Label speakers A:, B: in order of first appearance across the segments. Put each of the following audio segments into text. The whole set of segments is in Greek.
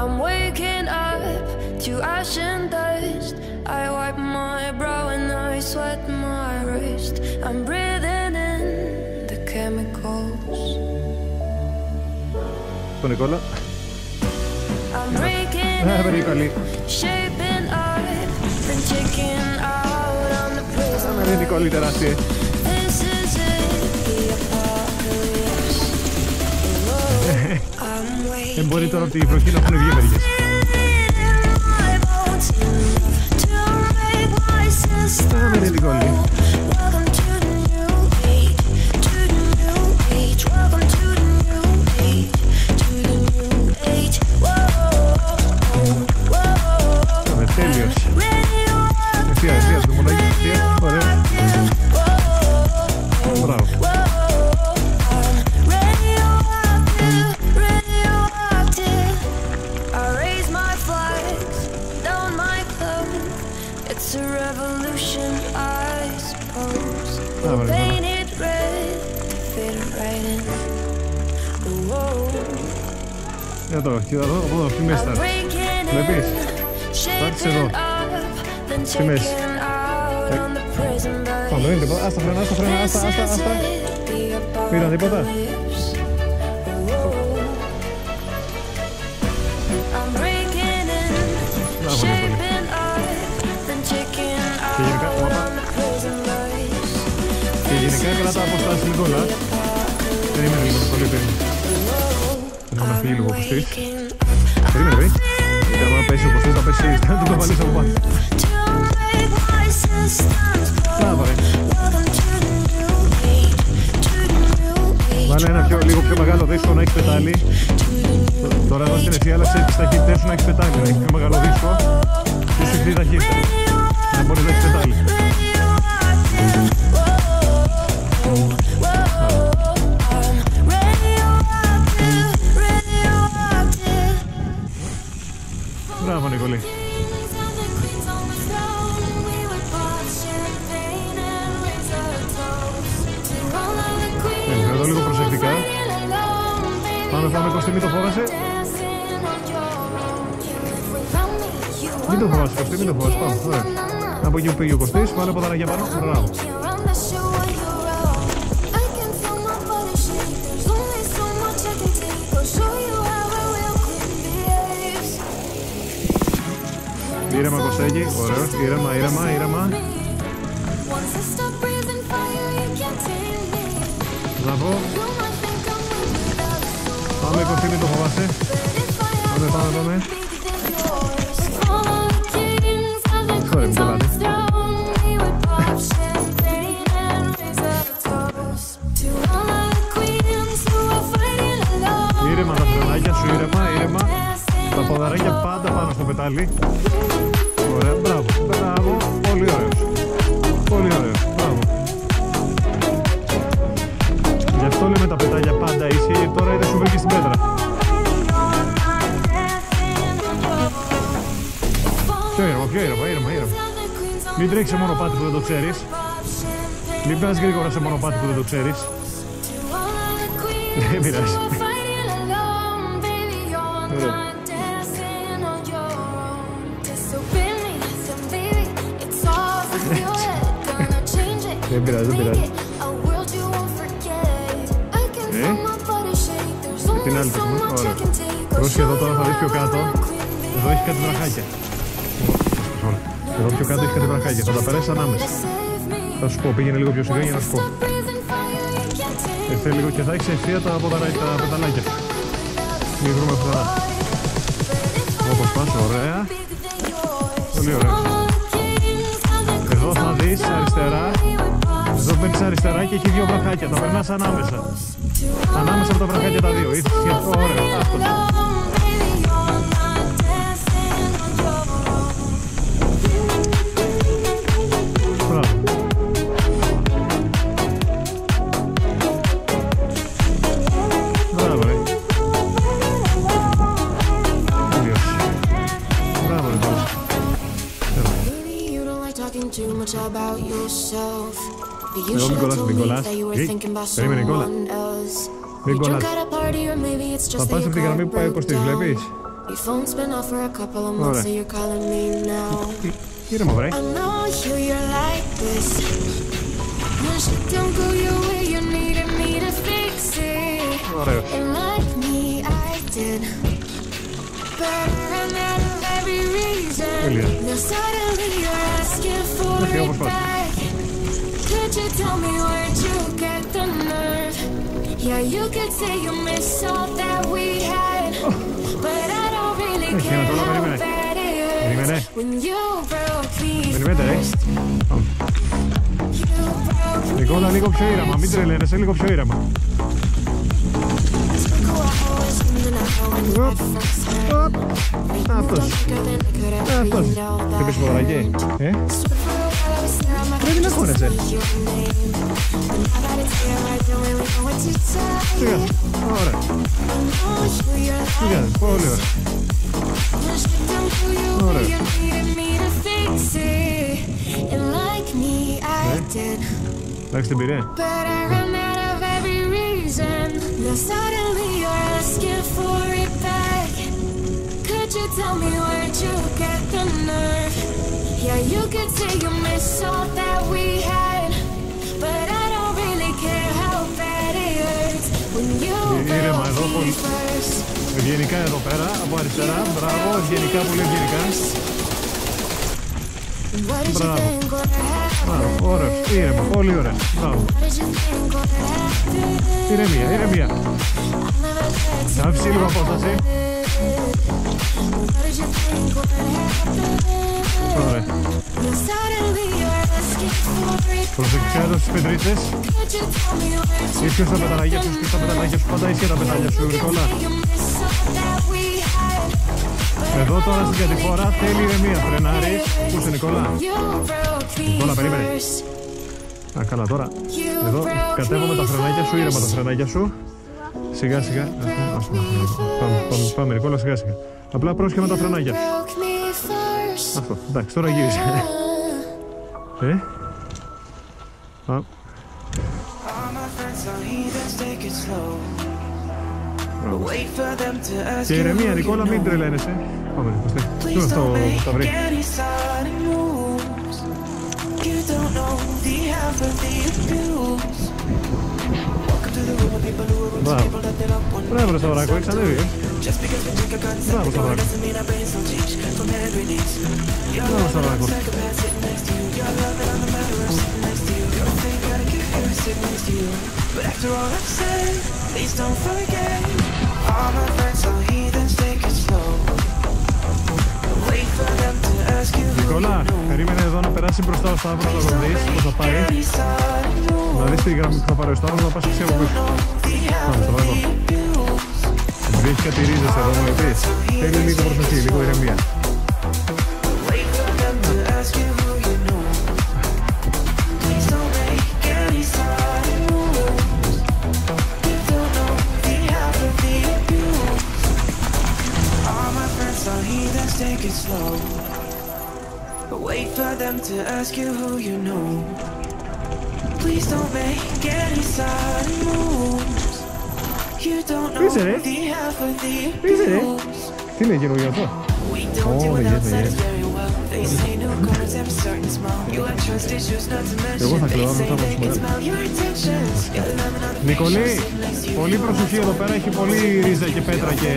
A: I'm waking up to ash and dust. I wipe my brow and I sweat my wrist. I'm breathing in the chemicals.
B: Το Νικόλα.
A: I'm breaking
B: Ναι, very καλή.
A: shaping up, then checking out on the prison.
B: Δεν μπορεί τώρα από τη βροχή να έχουν βγει μερικές.
A: my bones to
B: Για το, κοίτα εδώ, από εδώ, στη μέση
A: I'm
B: θα έρθεις.
A: breaking
B: Βλέπεις;
A: in,
B: Πάρτης εδώ.
A: shaping up, then
B: Στη μέση.
A: checking out
B: Ε.
A: on the prison bus.
B: Πάμε, δεν είναι τίποτα. Άστα φρένα, άστα φρένα, άστα, άστα, άστα. Πήρα τίποτα. Μπράβο, Και γενικά, όπα. Και γενικά κρατά αποστάσεις Νικόλα. Περίμενε λίγο, πολύ περίμενε. Πρέπει να φύγει λίγο ο Κωστής. Περίμενε, παιδί. Γιατί άμα πέσει ο Κωστής, θα πέσει, θα του το βάλεις από πάνω. Μπράβο, ρε. Βάλε ένα πιο, λίγο πιο μεγάλο δίσκο να έχει πετάλι. Τώρα εδώ στην ευθεία, αλλά σε τις ταχύτητες σου να έχει πετάλι. Να έχει πιο μεγάλο δίσκο και σε αυτή ταχύτητα. Να μπορείς να έχει πετάλι. Μπράβο, Νικολή. Ε, εδώ λίγο προσεκτικά. Πάμε, πάμε, Κώστη, μην το φόβασαι. Μην το φοβάσαι, Κωστή, μην το φοβάσαι. Πάμε, ωραία. Από εκεί που πήγε ο Κωστής, βάλε ποδαράκια πάνω. Μπράβο. Ήρεμα, Κωστέκη. Ωραίος. Ήρεμα, ήρεμα, ήρεμα. Μπράβο. Πάμε, Κωστή, μην το φοβάσαι. Πάμε, πάμε, πάμε. Sorry, μην γελάτε. Ήρεμα τα φρενάκια σου, ήρεμα, ήρεμα. Τα ποδαράκια πάντα πάνω στο πετάλι. Μην τρέξεις σε μονοπάτι που δεν το ξέρεις. Μην πας γρήγορα σε μονοπάτι που δεν το ξέρεις. Δεν πειράζει. Δεν πειράζει, δεν πειράζει. Ε,
A: με
B: την άλλη τεχνή, ωραία. Πρόσεχε εδώ τώρα θα δεις πιο κάτω. Εδώ έχει κάτι βραχάκια. Ωραία. Εδώ πιο κάτω έχει κάτι βραχάκια. Θα τα περάσει ανάμεσα. Θα σου πω, πήγαινε λίγο πιο σιγά για να σου πω. Ήρθε λίγο και θα έχεις ευθεία τα ποδαράκια, τα πεταλάκια. Μην βρούμε πουθενά. Όπως πας, ωραία. Πολύ ωραία. Εδώ θα δεις αριστερά. Εδώ παίρνεις αριστερά και έχει δύο βραχάκια. Τα περνάς ανάμεσα. Ανάμεσα από τα βραχάκια τα δύο. Ήρθες και... Ωραία, αυτό.
A: car
B: που πάει ο
A: broke
B: Κωστής,
A: down.
B: βλέπεις.
A: Your phone's been off for a couple of months,
B: Ωραία.
A: so you're calling me now.
B: Ήρεμο βρε.
A: I know you, you're like this. When shit don't go your way, you needed me to fix it.
B: Ωραίο.
A: And like me, I did. But I ran out of every reason.
B: Τέλεια.
A: Now suddenly you're asking for
B: Όχι, όπως
A: it
B: πας.
A: back. Could you tell me where'd you get the nerve? Yeah, you could say you miss all that we had. But I don't really
B: Έχει
A: care
B: ένα τώρα,
A: how
B: περίμενε.
A: bad it hurts.
B: Περίμενε.
A: When you broke me
B: Περιμένετε ρε. Πάμε.
A: You broke me
B: Νικόλα λίγο πιο ήρεμα, μην τρελαίνεσαι, λίγο πιο ήρεμα. Οπ, οπ. Αυτός. Αυτός. Χτυπήσεις ποδαράκι. Ε, Πρέπει να χώνεσαι. Σιγά. Ωραία. Σιγά. Πολύ ωραία. Ωραία. Εντάξει την πήρε.
A: But I ran out of every reason. Now suddenly you're asking for it back. Could you tell me where'd you get the nerve? Yeah, you could say you miss all that we had. But I don't really care how bad it hurts when you
B: Ήρεμα
A: broke
B: εδώ,
A: me
B: πολύ.
A: first.
B: Ευγενικά εδώ πέρα, από αριστερά. Μπράβο, ευγενικά, πολύ ευγενικά.
A: What did you
B: Μπράβο.
A: think would happen?
B: Μπράβο, ωραίο. Ήρεμα, πολύ ωραία. Μπράβο.
A: What did you think would happen?
B: Ηρεμία, ηρεμία.
A: I never said
B: Θα άφησε λίγο απόσταση.
A: What did you think would happen?
B: Ωραία.
A: Now suddenly you're asking for it.
B: Προσεκτικά εδώ στις πετρίτσες.
A: Could you tell me where'd you
B: Ίσως τα πεταλάκια σου, ίσως τα πεταλάκια σου. Πάντα είσαι τα πετάλια σου, Νικόλα.
A: you miss all that we had?
B: Εδώ τώρα στην κατηφόρα θέλει ηρεμία. Φρενάρεις. Πού είσαι Νικόλα.
A: You broke me
B: Νικόλα, περίμενε.
A: first.
B: Α, καλά τώρα.
A: You
B: Εδώ
A: broke
B: κατέβαμε τα
A: me
B: φρενάκια σου, ήρεμα τα
A: first.
B: φρενάκια σου. Σιγά σιγά. Ας πούμε, ας πούμε, Πάμε, πάμε, πάμε, Νικόλα, σιγά σιγά. Απλά πρόσχε με τα φρενάκια.
A: Broke
C: Yes. That's what, I use. Jeremia, ricolla mentre l'NS. Vabbè, questo io sto
B: avrei.
C: You don't know the half of the. Bravo. Lo. Bravo, lo.
B: Νικόλα, περίμενε εδώ να περάσει μπροστά ο Σταύρος να τον δεις πώς θα πάει. Να δεις τη γραμμή που θα πάρει ο Σταύρος, να πας και ξέρω πίσω. Πάμε
C: στο λάγο.
B: Επειδή έχει κάτι ρίζες εδώ, μου επίσης. Θέλει λίγο προσοχή, λίγο ηρεμία.
C: slow. But wait for them to ask you who you know. Please don't make any sudden moves. You don't know the half of the
B: rules.
C: We don't do without.
B: Εγώ
C: mention.
B: θα
C: They
B: κλαίω,
C: say
B: θα
C: they can
B: προσφέρω.
C: smell your intentions. You're the lemon on the
B: Νικολή,
C: face, sitting next to you.
B: πολύ προσοχή εδώ πέρα, έχει πολύ ρίζα και πέτρα και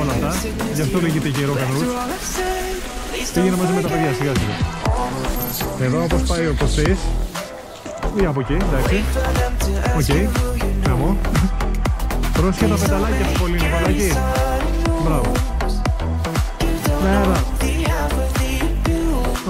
B: όλα αυτά. Γι' αυτό λέγεται και
C: After
B: ροκανούς.
C: all I've said, please
B: Πήγαινε
C: don't
B: μαζί με τα παιδιά, σιγά σιγά. Εδώ όπως πάει ο Κωστής. Ή από εκεί, εντάξει.
C: wait for them to ask
B: Οκ.
C: you who you know.
B: Καμώ. Πρόσχε τα πεταλάκια σου πολύ, Νικολάκη. Μπράβο. Ναι, έλα.
C: abuse.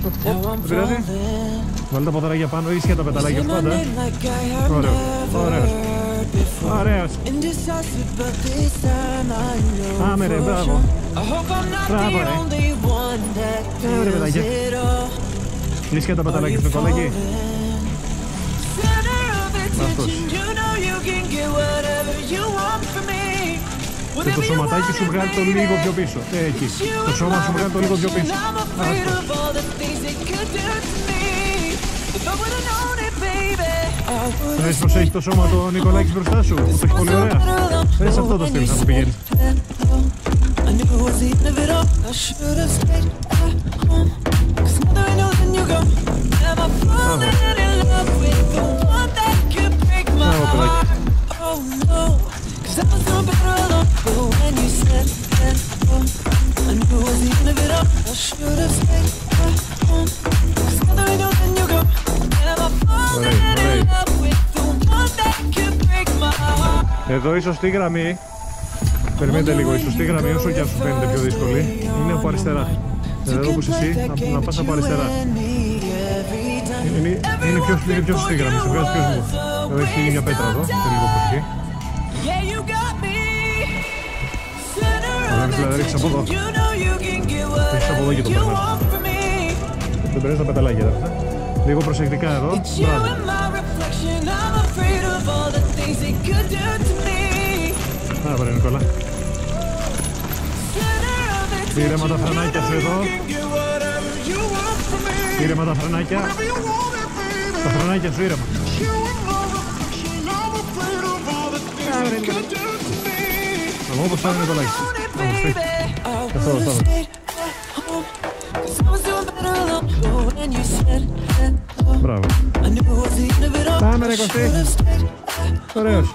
C: Now I'm
B: Δεν πειράζει.
C: falling.
B: Βάλε τα ποδαράκια πάνω, ίσια τα πεταλάκια σου πάντα.
C: Like I have
B: Ωραίο,
C: never
B: ωραίο.
C: before.
B: Ωραίος.
C: Indecisive, but this time I know.
B: Άμε ρε,
C: for
B: μπράβο.
C: sure. I hope I'm not
B: Μπράβο,
C: the
B: ρε.
C: only one that
B: Ε, ρε,
C: feels
B: παιδάκια.
C: it all.
B: Κλείς και τα πεταλάκια στο κολλάκι.
C: Center of
B: Αυτός.
C: attention, you know you can get whatever you want from me.
B: Και το σωματάκι σου βγάλει το λίγο πιο πίσω. Ε, εκεί. Το σώμα σου βγάλει το λίγο πιο πίσω.
C: I'm I would've
B: Θες πως έχει το σώμα το Νικολάκης μπροστά σου. Το έχει πολύ ωραία. Θες αυτό το στυλ που πηγαίνεις.
C: I knew
B: Εδώ η σωστή γραμμή. Περιμένετε λίγο, η σωστή γραμμή όσο και αν σου φαίνεται πιο δύσκολη είναι από αριστερά. Εδώ που είσαι εσύ, να, να πας από αριστερά. Είναι, είναι, πιο, είναι πιο σωστή γραμμή, σε βγάζει πιο smooth. Εδώ έχει γίνει μια πέτρα εδώ, θέλει λίγο προσοχή.
C: Yeah, you got me. Center
B: Αλλά
C: of
B: μην ρίξεις από εδώ.
C: attention, you know you can get
B: Ρίξεις από εδώ και το
C: whatever you
B: περνάς.
C: want from me.
B: Δεν παίρνεις τα πεταλάκια εδώ. Λίγο προσεκτικά εδώ.
C: It's you
B: Μπράβο. Μπράβο ρε Νικόλα. Ήρεμα τα φρενάκια σου εδώ. Ήρεμα τα φρενάκια. Τα φρενάκια σου ήρεμα. Μπράβο Όπως
C: πάνε Νικόλα. Καθόλου,
B: Μπράβο. Πάμε ρε Κωστή. Ωραίος.